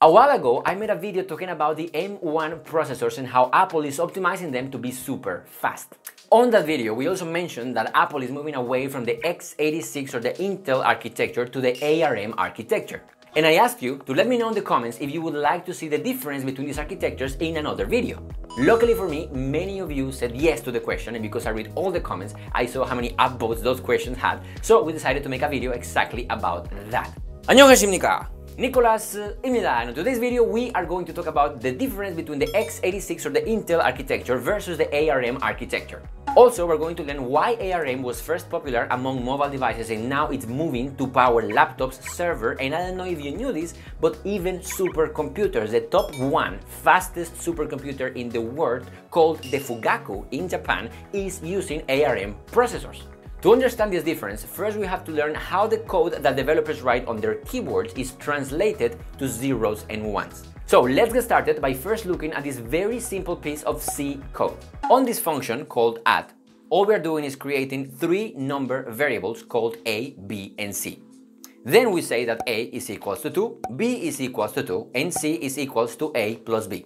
A while ago, I made a video talking about the M1 processors and how Apple is optimizing them to be super fast. On that video, we also mentioned that Apple is moving away from the x86 or the Intel architecture to the ARM architecture. And I asked you to let me know in the comments if you would like to see the difference between these architectures in another video. Luckily for me, many of you said yes to the question, and because I read all the comments, I saw how many upvotes those questions had, so we decided to make a video exactly about that. 안녕하십니까? Nicolas uh, In today's video we are going to talk about the difference between the x86 or the Intel architecture versus the ARM architecture. Also, we're going to learn why ARM was first popular among mobile devices and now it's moving to power laptops, server, and I don't know if you knew this, but even supercomputers, the top one fastest supercomputer in the world called the Fugaku in Japan is using ARM processors. To understand this difference, first we have to learn how the code that developers write on their keyboards is translated to zeros and ones. So let's get started by first looking at this very simple piece of C code. On this function called add, all we're doing is creating three number variables called a, b, and c. Then we say that a is equals to 2, b is equals to 2, and c is equals to a plus b.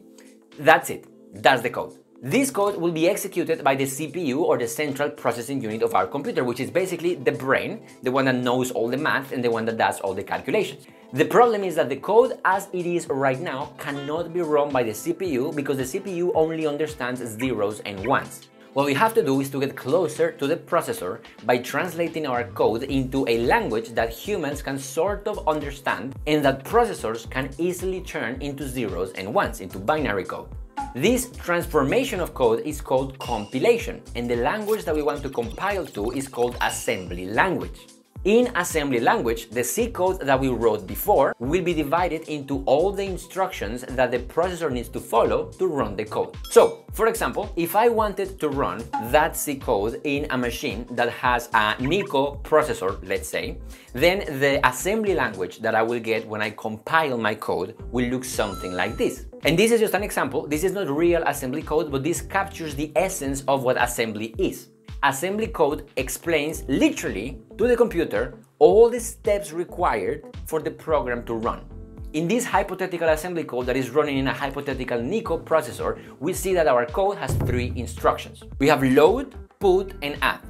That's it. That's the code. This code will be executed by the CPU or the central processing unit of our computer, which is basically the brain, the one that knows all the math and the one that does all the calculations. The problem is that the code as it is right now cannot be run by the CPU because the CPU only understands zeros and ones. What we have to do is to get closer to the processor by translating our code into a language that humans can sort of understand and that processors can easily turn into zeros and ones, into binary code. This transformation of code is called compilation, and the language that we want to compile to is called assembly language. In assembly language, the C code that we wrote before will be divided into all the instructions that the processor needs to follow to run the code. So, for example, if I wanted to run that C code in a machine that has a Nico processor, let's say, then the assembly language that I will get when I compile my code will look something like this. And this is just an example. This is not real assembly code, but this captures the essence of what assembly is assembly code explains literally to the computer all the steps required for the program to run. In this hypothetical assembly code that is running in a hypothetical Nico processor, we see that our code has three instructions. We have load, put, and add.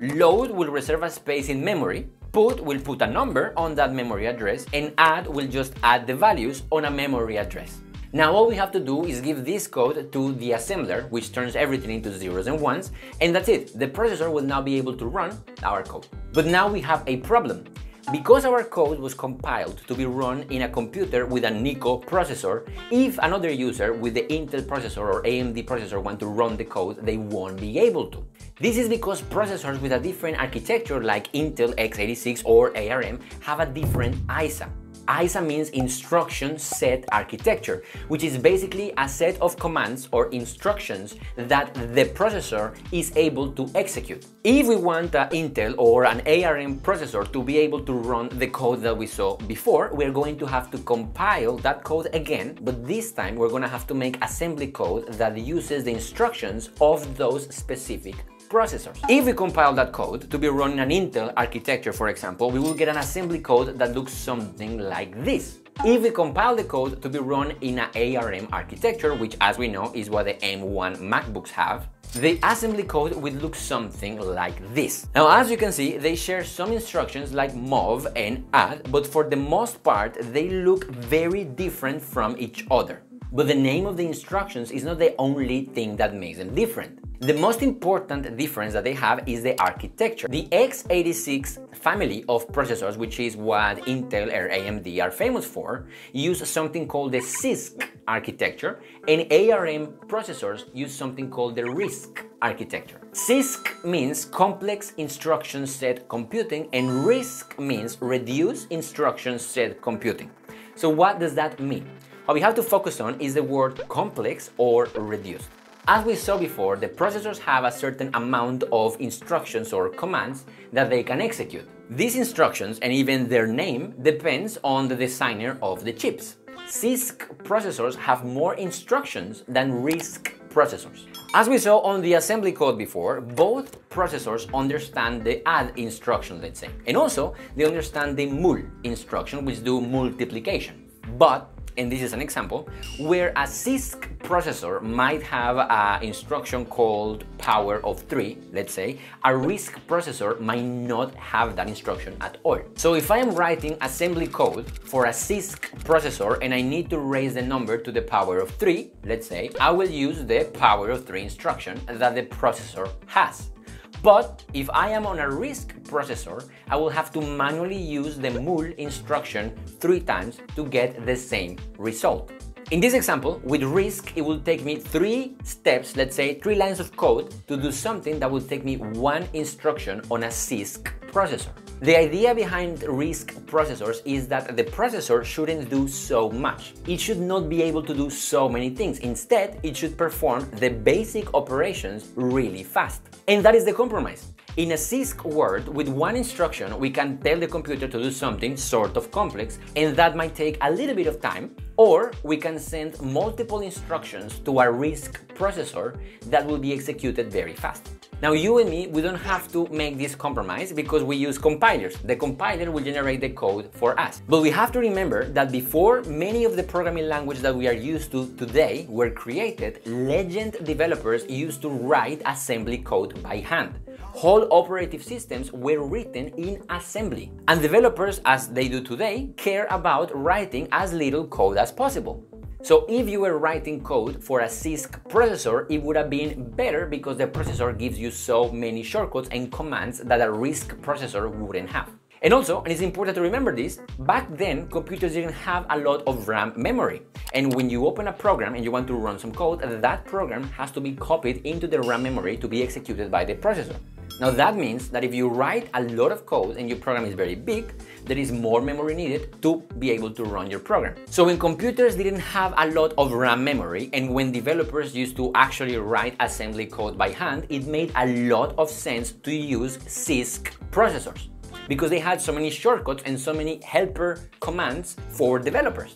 Load will reserve a space in memory, put will put a number on that memory address, and add will just add the values on a memory address. Now all we have to do is give this code to the assembler, which turns everything into zeros and ones, and that's it. The processor will now be able to run our code. But now we have a problem. Because our code was compiled to be run in a computer with a Nico processor, if another user with the Intel processor or AMD processor want to run the code, they won't be able to. This is because processors with a different architecture like Intel x86 or ARM have a different ISA. ISA means Instruction Set Architecture, which is basically a set of commands or instructions that the processor is able to execute. If we want an Intel or an ARM processor to be able to run the code that we saw before, we're going to have to compile that code again, but this time we're going to have to make assembly code that uses the instructions of those specific processors. If we compile that code to be run in an Intel architecture, for example, we will get an assembly code that looks something like this. If we compile the code to be run in an ARM architecture, which as we know is what the M1 MacBooks have, the assembly code will look something like this. Now, as you can see, they share some instructions like mov and add, but for the most part, they look very different from each other. But the name of the instructions is not the only thing that makes them different. The most important difference that they have is the architecture. The x86 family of processors, which is what Intel or AMD are famous for, use something called the CISC architecture, and ARM processors use something called the RISC architecture. CISC means Complex Instruction Set Computing, and RISC means Reduced Instruction Set Computing. So what does that mean? What we have to focus on is the word complex or reduced. As we saw before, the processors have a certain amount of instructions or commands that they can execute. These instructions and even their name depends on the designer of the chips. CISC processors have more instructions than RISC processors. As we saw on the assembly code before, both processors understand the add instruction, let's say, and also they understand the mul instruction, which do multiplication. But and this is an example, where a CISC processor might have an instruction called power of 3, let's say, a RISC processor might not have that instruction at all. So if I am writing assembly code for a CISC processor and I need to raise the number to the power of 3, let's say, I will use the power of 3 instruction that the processor has. But if I am on a RISC processor, I will have to manually use the mul instruction three times to get the same result. In this example, with RISC, it will take me three steps, let's say three lines of code, to do something that will take me one instruction on a CISC processor. The idea behind RISC processors is that the processor shouldn't do so much. It should not be able to do so many things. Instead, it should perform the basic operations really fast. And that is the compromise. In a CISC world, with one instruction, we can tell the computer to do something sort of complex, and that might take a little bit of time, or we can send multiple instructions to a RISC processor that will be executed very fast. Now you and me, we don't have to make this compromise because we use compilers. The compiler will generate the code for us. But we have to remember that before many of the programming languages that we are used to today were created, legend developers used to write assembly code by hand. Whole operative systems were written in assembly. And developers, as they do today, care about writing as little code as possible. So if you were writing code for a CISC processor, it would have been better because the processor gives you so many shortcuts and commands that a RISC processor wouldn't have. And also, and it's important to remember this, back then computers didn't have a lot of RAM memory. And when you open a program and you want to run some code, that program has to be copied into the RAM memory to be executed by the processor. Now that means that if you write a lot of code and your program is very big, there is more memory needed to be able to run your program. So when computers didn't have a lot of RAM memory and when developers used to actually write assembly code by hand, it made a lot of sense to use CISC processors because they had so many shortcuts and so many helper commands for developers.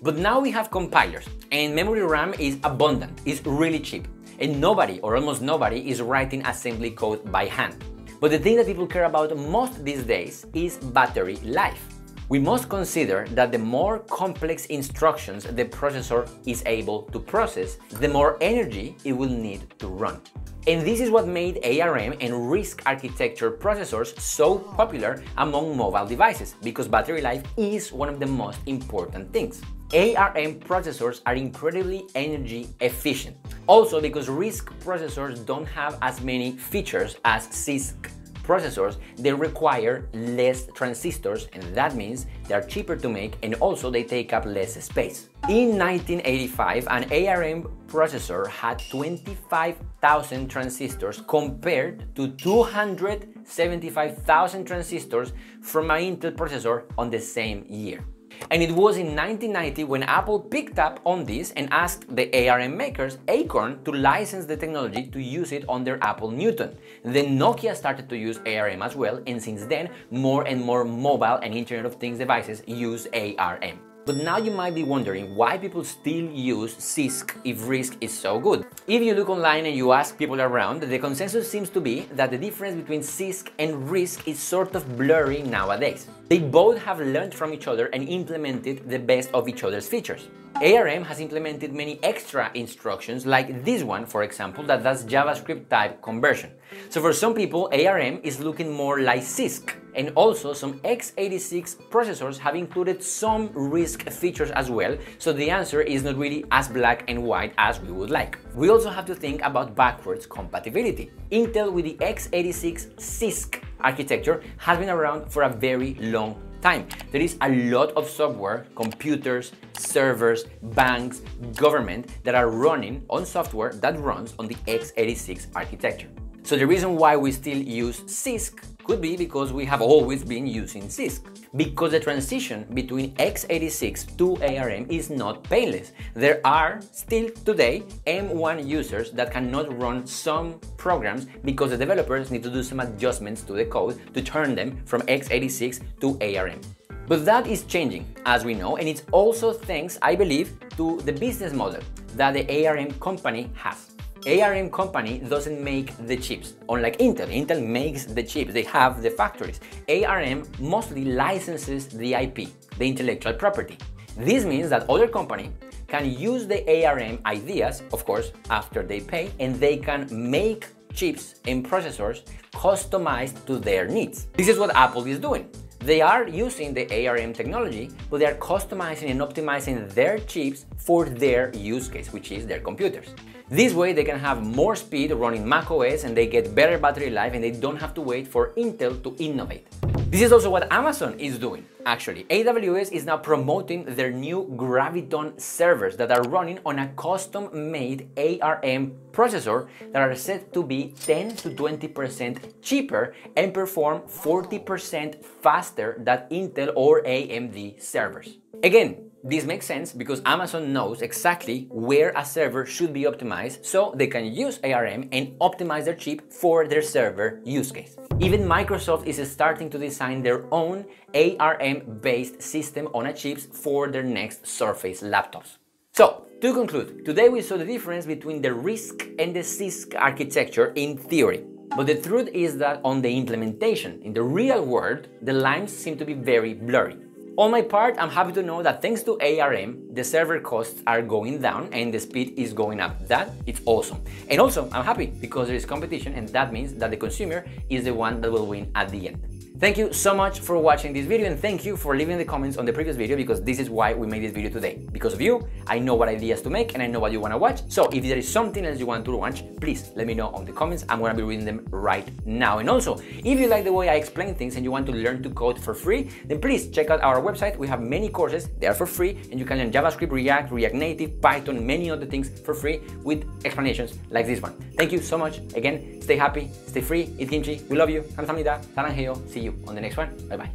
But now we have compilers and memory RAM is abundant, it's really cheap and nobody or almost nobody is writing assembly code by hand. But the thing that people care about most these days is battery life. We must consider that the more complex instructions the processor is able to process, the more energy it will need to run. And this is what made ARM and RISC architecture processors so popular among mobile devices, because battery life is one of the most important things. ARM processors are incredibly energy efficient. Also because RISC processors don't have as many features as CISC processors, they require less transistors and that means they're cheaper to make and also they take up less space. In 1985, an ARM processor had 25,000 transistors compared to 275,000 transistors from an Intel processor on the same year. And it was in 1990 when Apple picked up on this and asked the ARM makers, Acorn, to license the technology to use it on their Apple Newton. Then Nokia started to use ARM as well, and since then, more and more mobile and Internet of Things devices use ARM. But now you might be wondering why people still use CISC if RISC is so good. If you look online and you ask people around, the consensus seems to be that the difference between CISC and RISC is sort of blurry nowadays. They both have learned from each other and implemented the best of each other's features. ARM has implemented many extra instructions like this one, for example, that does JavaScript type conversion. So for some people, ARM is looking more like CISC, and also some x86 processors have included some RISC features as well, so the answer is not really as black and white as we would like. We also have to think about backwards compatibility. Intel with the x86 CISC architecture has been around for a very long time. There is a lot of software, computers, servers, banks, government that are running on software that runs on the x86 architecture. So the reason why we still use CISC could be because we have always been using CISC. Because the transition between x86 to ARM is not painless. There are still today M1 users that cannot run some programs because the developers need to do some adjustments to the code to turn them from x86 to ARM. But that is changing, as we know, and it's also thanks, I believe, to the business model that the ARM company has. ARM company doesn't make the chips. Unlike Intel, Intel makes the chips, they have the factories. ARM mostly licenses the IP, the intellectual property. This means that other company can use the ARM ideas, of course, after they pay, and they can make chips and processors customized to their needs. This is what Apple is doing. They are using the ARM technology, but they are customizing and optimizing their chips for their use case, which is their computers. This way they can have more speed running macOS and they get better battery life and they don't have to wait for Intel to innovate. This is also what Amazon is doing. Actually, AWS is now promoting their new Graviton servers that are running on a custom-made ARM processor that are said to be 10 to 20% cheaper and perform 40% faster than Intel or AMD servers. Again, this makes sense because Amazon knows exactly where a server should be optimized so they can use ARM and optimize their chip for their server use case. Even Microsoft is starting to design their own ARM-based system on a chips for their next Surface laptops. So, to conclude, today we saw the difference between the RISC and the CISC architecture in theory. But the truth is that on the implementation, in the real world, the lines seem to be very blurry. On my part, I'm happy to know that thanks to ARM, the server costs are going down and the speed is going up. That is awesome. And also, I'm happy because there is competition and that means that the consumer is the one that will win at the end. Thank you so much for watching this video and thank you for leaving the comments on the previous video because this is why we made this video today. Because of you, I know what ideas to make and I know what you want to watch. So if there is something else you want to watch, please let me know on the comments. I'm going to be reading them right now. And also, if you like the way I explain things and you want to learn to code for free, then please check out our website. We have many courses. They are for free and you can learn JavaScript, React, React Native, Python, many other things for free with explanations like this one. Thank you so much. Again, stay happy, stay free, eat kimchi. We love you. Kamsahamnida. Saranghaeyo. See you you on the next one. Bye bye.